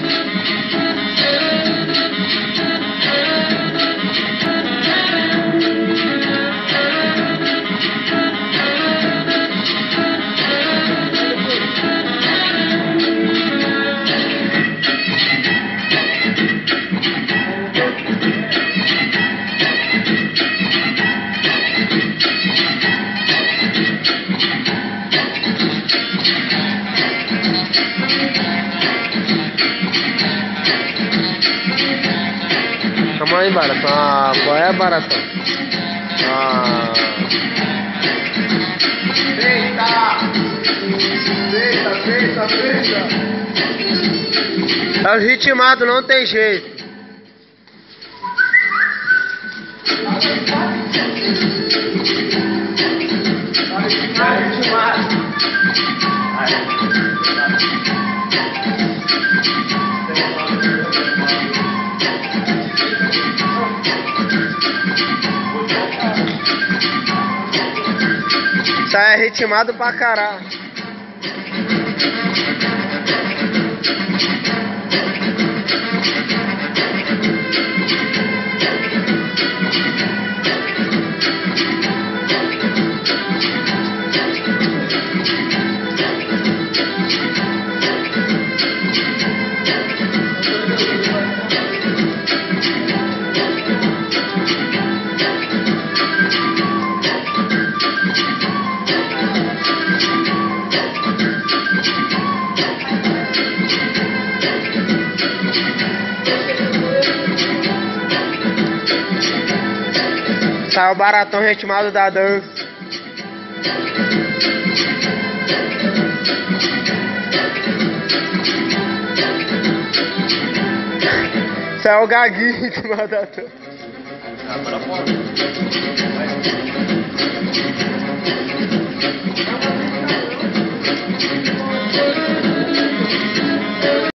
Thank you. Calma aí, Baratão. Ah, qual é, Baratão? Ah. Deita! Deita, deita, deita! É o ritmado, não tem jeito. Vai, ritmado! É ritmado pra caralho. Sai o baratão ritmado da dança. Sai o gaguinho ritmado da dança.